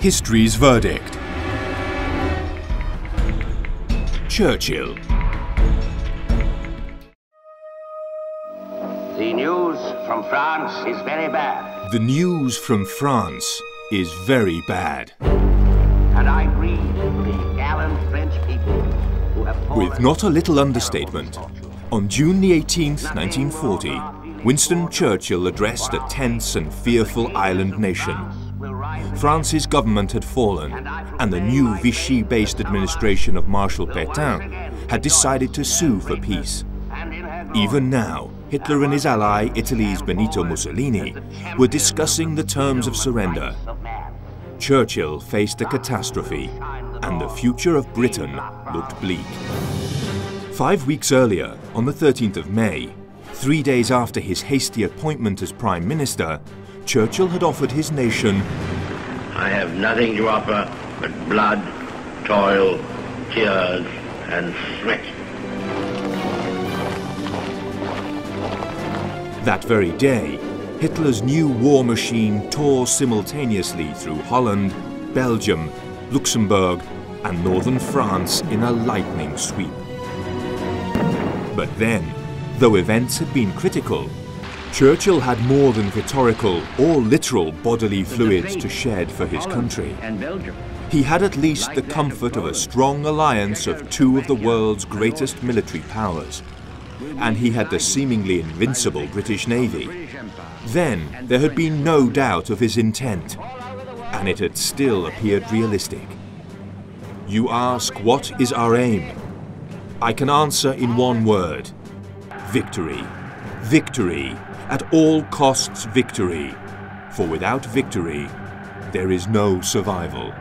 History's verdict. Churchill. The news from France is very bad. The news from France is very bad. And I grieve the gallant French people who have With not a little understatement, on June the 18th, 1940, Winston Churchill addressed a tense and fearful island nation. France's government had fallen, and the new Vichy-based administration of Marshal Pétain had decided to sue for peace. Even now, Hitler and his ally, Italy's Benito Mussolini, were discussing the terms of surrender. Churchill faced a catastrophe, and the future of Britain looked bleak. Five weeks earlier, on the 13th of May, three days after his hasty appointment as Prime Minister, Churchill had offered his nation I have nothing to offer but blood, toil, tears, and sweat. That very day, Hitler's new war machine tore simultaneously through Holland, Belgium, Luxembourg, and northern France in a lightning sweep. But then, though events had been critical, Churchill had more than rhetorical or literal bodily fluids to shed for his country. He had at least the comfort of a strong alliance of two of the world's greatest military powers. And he had the seemingly invincible British Navy. Then there had been no doubt of his intent, and it had still appeared realistic. You ask, what is our aim? I can answer in one word victory. Victory. At all costs, victory. For without victory, there is no survival.